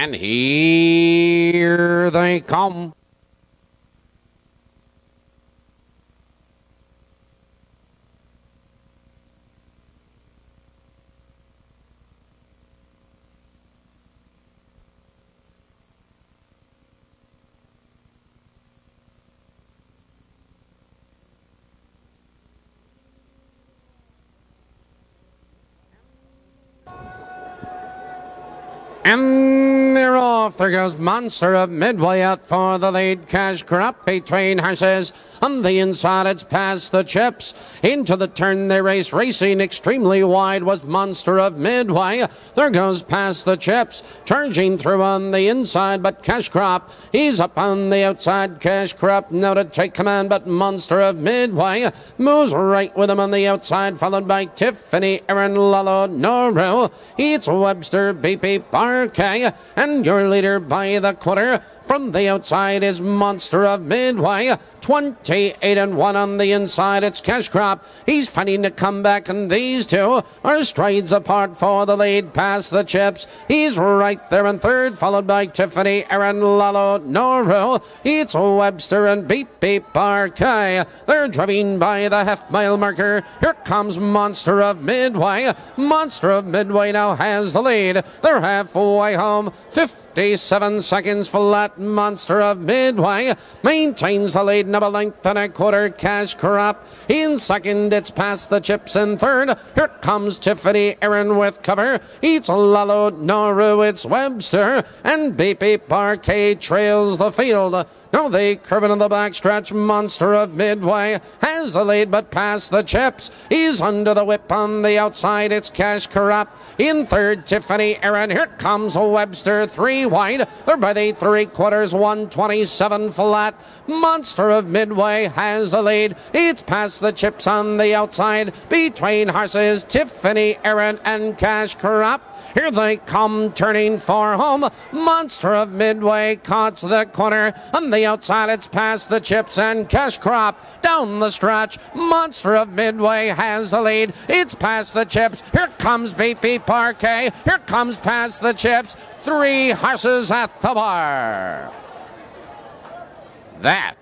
And here they come. And. There goes Monster of Midway out for the lead. Cash crop between horses. On the inside, it's past the chips. Into the turn they race. Racing extremely wide was Monster of Midway. There goes past the chips. Charging through on the inside, but Cash Crop, he's up on the outside. Cash Crop now to take command, but Monster of Midway moves right with him on the outside, followed by Tiffany, Aaron, Lalo, Noru. It's Webster, BP, Parkay, and your leader by the quarter. From the outside is Monster of Midway. 28 and 1 on the inside. It's Cash Crop. He's fighting to come back, and these two are strides apart for the lead past the chips. He's right there in third, followed by Tiffany, Aaron, Lalo, Noru. It's Webster and Beep Beep RK. They're driving by the half mile marker. Here comes Monster of Midway. Monster of Midway now has the lead. They're halfway home. 57 seconds flat. Monster of Midway maintains the lead of a length and a quarter. Cash Crop in second. It's past the chips in third. Here comes Tiffany Aaron with cover. It's Lalo Noru. It's Webster and Beep Beep RK trails the field. Now they curve into the backstretch. Monster of Midway has the lead, but past the chips. He's under the whip on the outside. It's Cash Crop in third. Tiffany Aaron. Here comes Webster, three wide. They're by the three quarters, 127 flat. Monster of Midway has the lead. It's past the chips on the outside between horses Tiffany Aaron and Cash Crop. Here they come, turning for home. Monster of Midway caught the corner. On the outside, it's past the chips and Cash Crop. Down the stretch, Monster of Midway has the lead. It's past the chips. Here comes Beep Beep RK. Here comes past the chips. Three horses at the bar. That